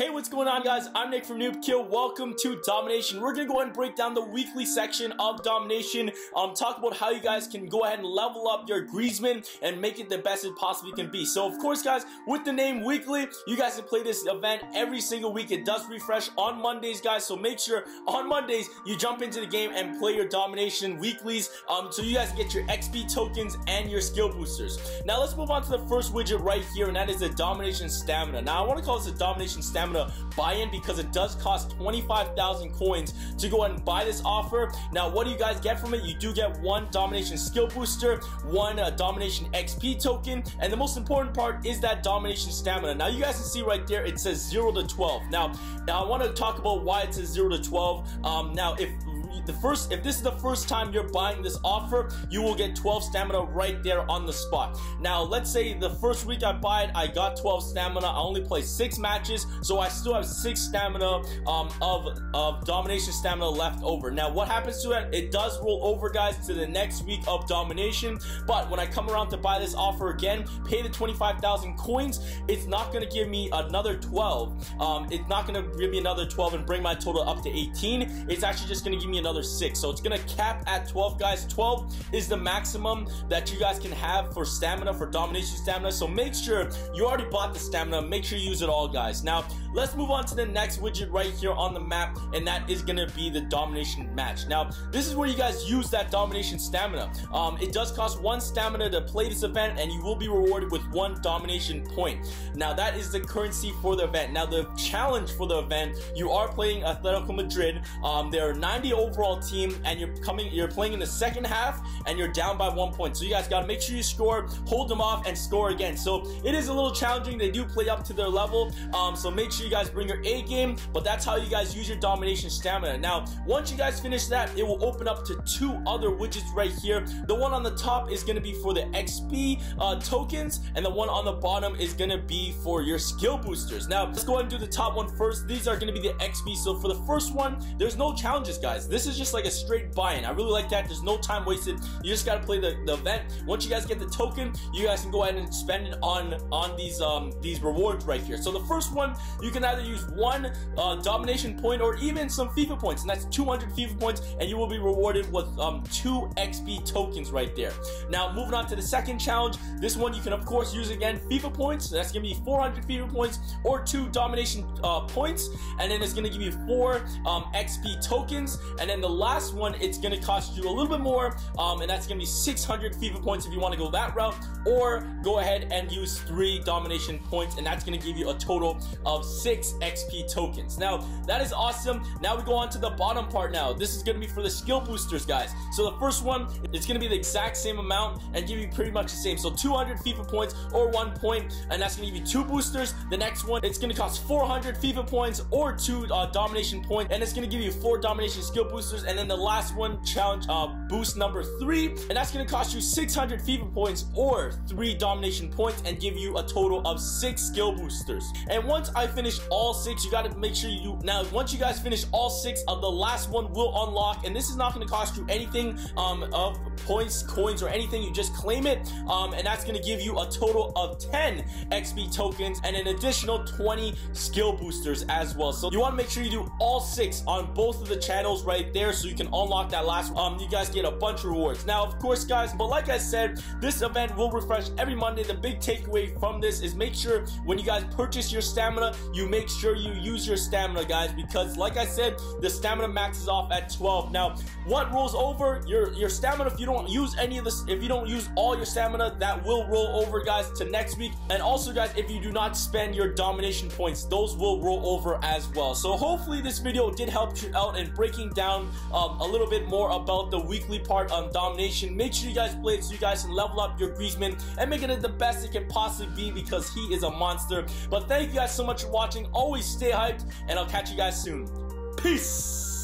Hey, what's going on, guys? I'm Nick from Noob Kill. Welcome to Domination. We're gonna go ahead and break down the weekly section of Domination. Um, talk about how you guys can go ahead and level up your Griezmann and make it the best it possibly can be. So, of course, guys, with the name Weekly, you guys can play this event every single week. It does refresh on Mondays, guys. So make sure on Mondays you jump into the game and play your Domination weeklies. Um, so you guys get your XP tokens and your skill boosters. Now let's move on to the first widget right here, and that is the Domination Stamina. Now I want to call this a Domination Stamina stamina buy-in because it does cost 25,000 coins to go ahead and buy this offer. Now, what do you guys get from it? You do get one domination skill booster, one uh, domination XP token, and the most important part is that domination stamina. Now, you guys can see right there, it says 0 to 12. Now, now I want to talk about why it says 0 to 12. Um, now, if the first if this is the first time you're buying this offer you will get 12 stamina right there on the spot. Now let's say the first week I buy it I got 12 stamina. I only play six matches so I still have six stamina um, of of domination stamina left over. Now what happens to it it does roll over guys to the next week of domination. But when I come around to buy this offer again pay the 25,000 coins it's not gonna give me another 12 um, it's not gonna give me another 12 and bring my total up to 18 it's actually just gonna give me another 6. So it's to cap at 12, guys. 12 is the maximum that you guys can have for stamina, for domination stamina. So make sure you already bought the stamina. Make sure you use it all, guys. Now, let's move on to the next widget right here on the map, and that is to be the domination match. Now, this is where you guys use that domination stamina. Um, it does cost one stamina to play this event, and you will be rewarded with one domination point. Now, that is the currency for the event. Now, the challenge for the event, you are playing Atletico Madrid. Um, there are 90 over overall team and you're coming you're playing in the second half and you're down by one point. So you guys got to make sure you score hold them off and score again. So it is a little challenging. They do play up to their level. Um, so make sure you guys bring your A game but that's how you guys use your domination stamina. Now once you guys finish that it will open up to two other widgets right here. The one on the top is going to be for the XP uh, tokens and the one on the bottom is going to be for your skill boosters. Now let's go ahead and do the top one first. These are going to be the XP so for the first one there's no challenges guys. This is is just like a straight buy-in. I really like that. There's no time wasted. You just gotta play the, the event. Once you guys get the token, you guys can go ahead and spend it on on these um these rewards right here. So the first one, you can either use one uh, domination point or even some FIFA points, and that's 200 FIFA points, and you will be rewarded with um two XP tokens right there. Now moving on to the second challenge, this one you can of course use again FIFA points. That's gonna be 400 FIFA points or two domination uh, points, and then it's gonna give you four um, XP tokens, and then the last one, it's going to cost you a little bit more, um, and that's going to be 600 FIFA points if you want to go that route, or go ahead and use three domination points, and that's going to give you a total of six XP tokens. Now, that is awesome. Now we go on to the bottom part now. This is going to be for the skill boosters, guys. So the first one, it's going to be the exact same amount and give you pretty much the same. So 200 FIFA points or one point, and that's going to give you two boosters. The next one, it's going to cost 400 FIFA points or two uh, domination points, and it's going to give you four domination skill boosters And then the last one, challenge uh, boost number three. And that's going to cost you 600 FIFA points or three domination points and give you a total of six skill boosters. And once I finish all six, you got to make sure you do. Now, once you guys finish all six of the last one will unlock. And this is not going to cost you anything um, of points, coins, or anything. You just claim it. Um, and that's going to give you a total of 10 XP tokens and an additional 20 skill boosters as well. So you want to make sure you do all six on both of the channels right there there so you can unlock that last um you guys get a bunch of rewards. Now of course guys but like i said this event will refresh every monday. The big takeaway from this is make sure when you guys purchase your stamina you make sure you use your stamina guys because like i said the stamina maxes off at 12 now what rolls over your your stamina if you don't use any of this if you don't use all your stamina that will roll over guys to next week. And also guys if you do not spend your domination points those will roll over as well. So hopefully this video did help you out in breaking down um, a little bit more about the weekly part on domination. Make sure you guys play it so you guys can level up your Griezmann and make it the best it can possibly be because he is a monster. But thank you guys so much for watching. Always stay hyped, and I'll catch you guys soon. Peace!